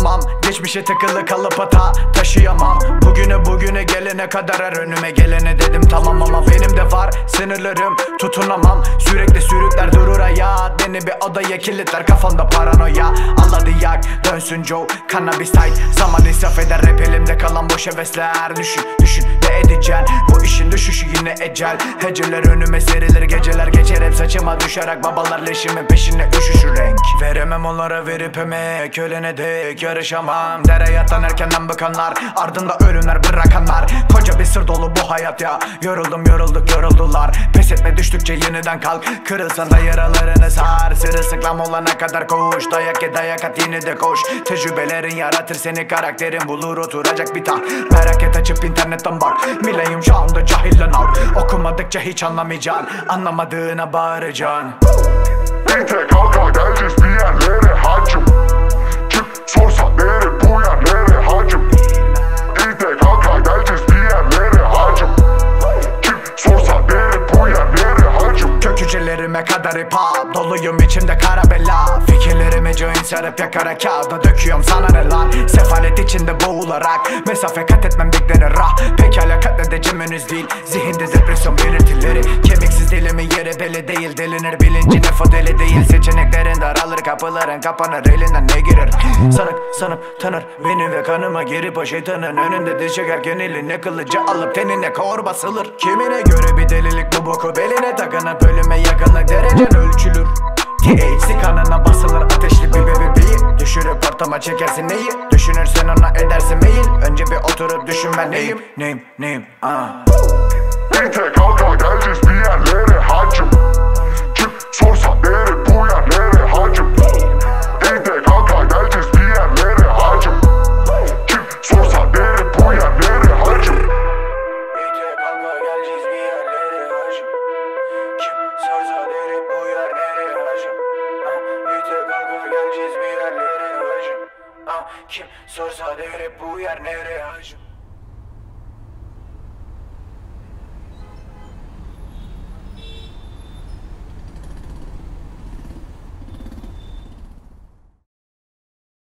Tutunamam Geçmişe takılı kalıp hata taşıyamam. Bugüne bugüne gelene kadar her önüme gelene dedim. Tamam ama benim de var sınırlarım tutunamam. Sürekli sürükler durur hayat Beni bir odaya kilitler kafamda paranoya. Anladı yak dönsün Joe Cannabis tight Zaman israf eder rap elimde kalan boş hevesler. Düşün düşün ne edeceksin ecel. Heceler önüme serilir geceler. Geçer Hep saçıma düşerek babalar leşimin peşine üşüşür renk. Veremem onlara verip emek Ölene dek yarışamam. Dereyattan erkenden bıkanlar Ardında ölümler bırakanlar Koca bir sır dolu bu hayat ya. Yoruldum yorulduk yoruldular. Pes etme düştükçe yeniden kalk. Kırılsan da yaralarını sar. Sırılsıklam olana kadar koş. Dayak ye dayak at yine de koş. Tecrübelerin yaratır seni karakterin bulur oturacak bir taht. Merak et açıp internetten bak. Milenyum şu anda cahillen al Okumadıkça hiç anlamayacaksın Anlamadığına bağıracaksın. Bir kadar hip hop. Doluyum içimde kara bela. Fikirlerimi joint sarıp yakarak kağıda döküyorum. Sana ne lan? Sefalet içinde boğularak Mesafe kat etmem beklenir rah. Pekala katledeceğim henüz değil. Zihinde depresyon belirtileri. Kemiksiz dilimin yeri belli değil. Delinir bilincin efodeli değil. Seçeneklerin daralır kapıların kapanır Elinden ne girer? Sanık sanıp tanır Beni ve kanıma girip o şeytanın önünde Diz çekerken eline kılıcı alıp tenine kor basılır. Kimine göre bir delilik bu boku yakınlık derecen ölçülür. THC kanına basılır ateşli bir bebeği. Düşürüp ortama çekersin neyi? Düşünürsen ona edersin meyil Önce bir oturup düşün ben neyim? Neyim neyim ah. Bir tek halka geleceğiz bir yerlere. hacım Kim? Sorsa derim bu yer nereye hacım